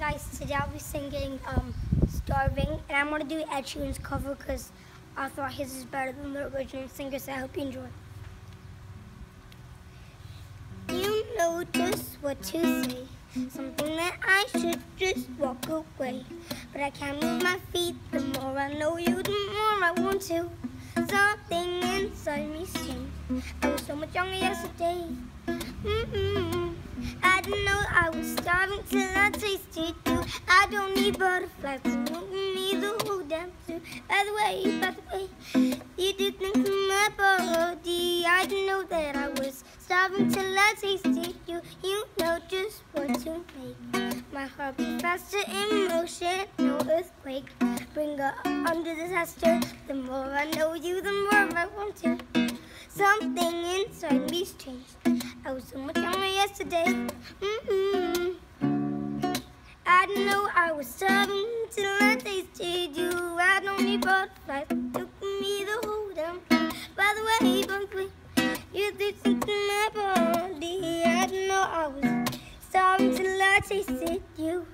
guys, today I'll be singing um, Starving, and I'm going to do Ed Sheeran's cover because I thought his is better than the original singer, so I hope you enjoy. You know just what to say, something that I should just walk away. But I can't move my feet, the more I know you, the more I want to. Something inside me's changed, I was so much younger yesterday. -mm. I didn't know I was starving till I tasted you. I don't need butterflies move me the whole damn zoo. By the way, by the way, you did things to my body. I didn't know that I was starving till I tasted you. You know just what to make. My heart beats faster in motion, no earthquake. Bring her under disaster. The more I know you, the more I want to. Something inside me's changed. I was so much younger yesterday. Didn't know I was starving till I tasted you. I don't need butterflies. Took me the whole damn time. By the way, way, you did something to my body. I didn't know I was starving till I tasted you.